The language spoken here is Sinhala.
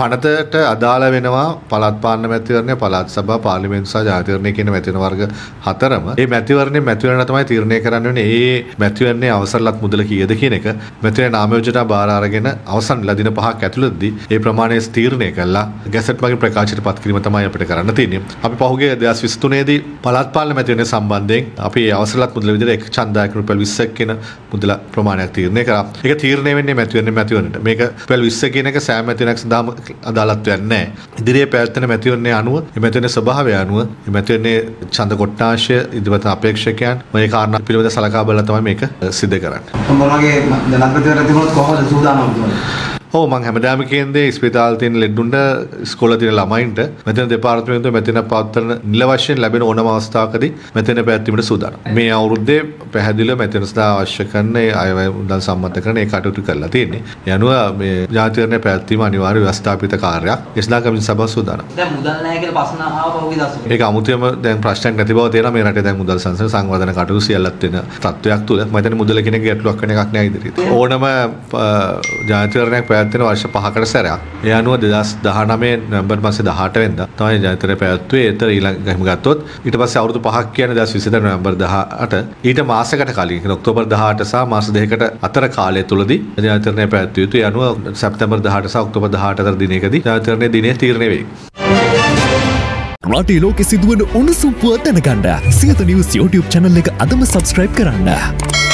පනතට අදාළ වෙනවා පළාත් පාලන මැතිවරණය පළාත් සභා පාර්ලිමේන්තු සහ ජාතිවරණය කියන මැතිවරණ වර්ග හතරම ඒ මැතිවරණය මැතිවරණ තමයි තීරණය කරන්න වෙන්නේ ඒ මැතිවරණයේ අවසරලත් මුදල කීයද කියන එක මැතිවරණ නාමයෝජනා බාර අරගෙන අවසන් වෙලා දින පහක් ඇතුළතදී ඒ ප්‍රමාණය තීරණය කළා ගැසට් මගින් ප්‍රකාශයට පත් කිරීම තමයි අපිට කරන්න තියෙන්නේ. අපි පහුගිය 2023 දී පළාත් පාලන මැතිවරණය සම්බන්ධයෙන් අපි අවසරලත් මුදල විදිහට එක් ඡන්දයක් රුපියල් 20ක් කියන මුදල ප්‍රමාණයක් තීරණය කරා. ඒක තීරණය වෙන්නේ මැතිවරණය මැතිවරණයට. මේක රුපියල් 20 කියන එක සෑම මැතිවරණයක් සඳහාම අදාළත්වයක් නැහැ. ඉදිරියේ පැවැත්වෙන මැතිවරණය අනුව මේ මැතිවරණයේ ස්වභාවය අනුව මේ මැතිවරණයේ ඡන්ද කොට්ටාශය ඉදිරිපත් අපේක්ෂකයන් මේ කාරණා පිළිබඳ සලකා බලලා තමයි මේක සිදු කරන්නේ. මොනවගේ ජනපතිවරණ තිබුණොත් කොහොමද සූදානම් වෙන්නේ? ඔව් මං හැමදාම කියන්නේ ස්පිතාල තියෙන ලෙඩුන්ට ඉස්කෝල තියෙන ළමයින්ට මෙතන දෙපාර්තමේන්තුව මෙතන පවත්වන නිල වශයෙන් ලැබෙන ඕනම අවස්ථාවකදී මෙතන පැවැත්වීමට සූදානම්. මේ අවුරුද්දේ පැහැදිලිව මෙතන සදා අවශ්‍ය කරන ඒ අයවැය මුදල් සම්මත කරන ඒ කටයුතු කරලා තියෙන්නේ. ඒ අනුව මේ ජාතිවරණය පැවැත්වීම අනිවාර්ය ව්‍යවස්ථාපිත කාර්යයක්. එස්දා කමින් සභාව සූදානම්. දැන් මුදල් නැහැ කියලා ප්‍රශ්න ආව පහුගිය දවසේ. ඒක අමුතුවෙම දැන් ප්‍රශ්නයක් නැති බව තේරෙනවා මේ රටේ දැන් මුදල් සංසද සංවර්ධන කටයුතු සියල්ලත් වෙන තත්වයක් තුල මම හිතන්නේ මුදල කියන එක ගැටලුවක් වෙන එකක් නෑ ඉදිරියට. ඕනම ජාතිවරණයක් පැවැත්වෙන වර්ෂ 5කට සැරයක්. ඒ අනුව 2019 නොවැම්බර් මාසේ 18 වෙනිදා තමයි ජාතිවරණය පැවැත්වුවේ. ඒතර ඊළඟ ගහම ගත්තොත් ඊට පස්සේ අවුරුදු 5ක් කියන්නේ 2020 නොවැම්බර් 18 ඊට මාසයකට කලින් කියන්නේ ඔක්තෝබර් 18 සහ මාස දෙකකට අතර කාලය තුලදී ජාතිවරණය පැවැත්විය යුතුයි. ඒ අනුව සැප්තැම්බර් 18 සහ ඔක්තෝබර් 18 අතර දිනයකදී ජාතිවරණයේ දිනය තීරණය වෙයි. රටේ ලෝකෙ සිදුවන උණුසුම් පුව දැනගන්න සියත නිවස් YouTube channel එක අදම subscribe කරන්න.